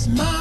smile.